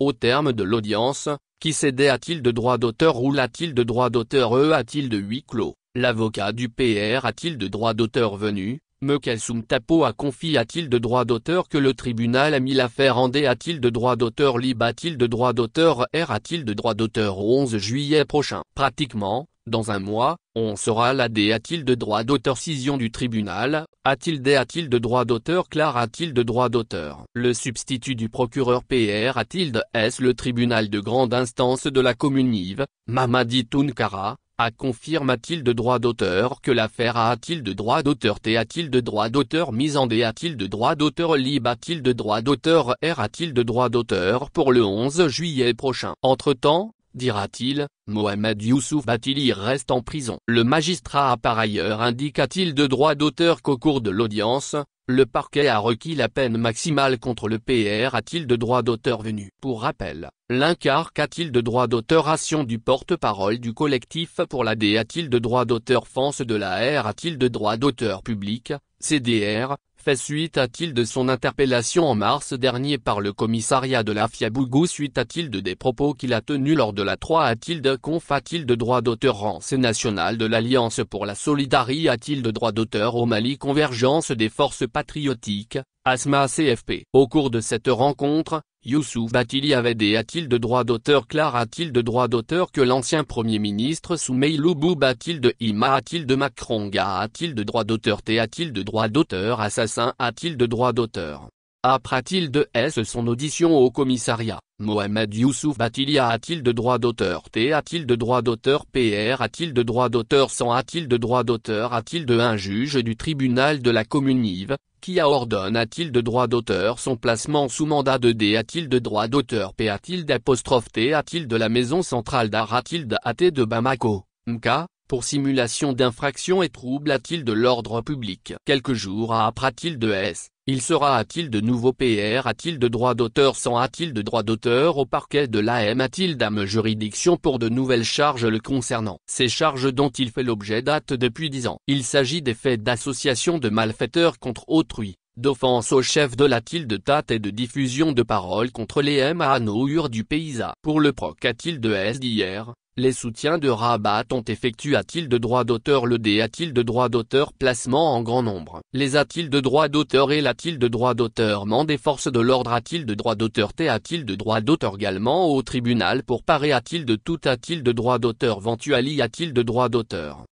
Au terme de l'audience, qui cédait a-t-il de droit d'auteur ou l'a-t-il de droit d'auteur e a-t-il de huis clos? L'avocat du PR a-t-il de droit d'auteur venu? Mekelsum Tapo a confié a-t-il de droit d'auteur que le tribunal a mis l'affaire en D a-t-il de droit d'auteur Lib a-t-il de droit d'auteur R a-t-il de droit d'auteur au 11 juillet prochain? Pratiquement, dans un mois, on saura la D a-t-il de droit d'auteur Cision du tribunal, a-t-il D a-t-il de droit d'auteur Claire a-t-il de droit d'auteur Le substitut du procureur PR a-t-il de S le tribunal de grande instance de la commune Yves, Mamadi Tounkara, a confirme a-t-il de droit d'auteur que l'affaire a-t-il de droit d'auteur T a-t-il de droit d'auteur mise en D a-t-il de droit d'auteur Lib a-t-il de droit d'auteur R a-t-il de droit d'auteur pour le 11 juillet prochain? Entre-temps, dira-t-il, Mohamed Youssouf Batili reste en prison. Le magistrat a par ailleurs indiqué-t-il de droit d'auteur qu'au cours de l'audience, le parquet a requis la peine maximale contre le PR a-t-il de droit d'auteur venu Pour rappel, l'incarc a-t-il de droit d'auteur Ration du porte-parole du collectif? Pour la D a-t-il de droit d'auteur? Fance de la R a-t-il de droit d'auteur public, CDR, fait suite a-t-il de son interpellation en mars dernier par le commissariat de la Fiabougou suite a-t-il de des propos qu'il a tenus lors de la 3 a-t-il de conf a-t-il de droit d'auteur national de l'Alliance pour la solidarité a-t-il de droit d'auteur au Mali convergence des forces patriotiques, ASMA CFP. Au cours de cette rencontre, Youssouf Batili avait des a-t-il de droit d'auteur Clar a-t-il de droit d'auteur que l'ancien Premier ministre Soumeilou Boub a-t-il de Ima a-t-il de Macronga a-t-il de droit d'auteur T a-t-il de droit d'auteur Assassin a-t-il de droit d'auteur? Après-t-il de S son audition au commissariat, Mohamed Youssouf Batili a-t-il de droit d'auteur? T a-t-il de droit d'auteur? PR a-t-il de droit d'auteur? Sans a-t-il de droit d'auteur? A-t-il de un juge du tribunal de la commune Yves, qui a ordonne a-t-il de droit d'auteur? Son placement sous mandat de D a-t-il de droit d'auteur? P a-t-il d'apostrophe T a-t-il de la maison centrale d'art? A-t-il de AT de Bamako, MK, pour simulation d'infraction et trouble a-t-il de l'ordre public? Quelques jours après a-t-il de S, il sera a-t-il de nouveau PR a-t-il de droit d'auteur sans a-t-il de droit d'auteur au parquet de l'AM a-t-il d'âme juridiction pour de nouvelles charges le concernant? Ces charges dont il fait l'objet datent depuis dix ans. Il s'agit des faits d'association de malfaiteurs contre autrui, d'offense au chef de la tilde tate et de diffusion de paroles contre les MANOUR du paysa. Pour le proc a-t-il de S d'hier, les soutiens de Rabat ont effectué a-t-il de droit d'auteur le D a-t-il de droit d'auteur placement en grand nombre? Les a-t-il de droit d'auteur et l'a-t-il de droit d'auteur ment des forces de l'ordre a-t-il de droit d'auteur T a-t-il de droit d'auteur également au tribunal pour parer a-t-il de tout a-t-il de droit d'auteur Ventuali a-t-il de droit d'auteur?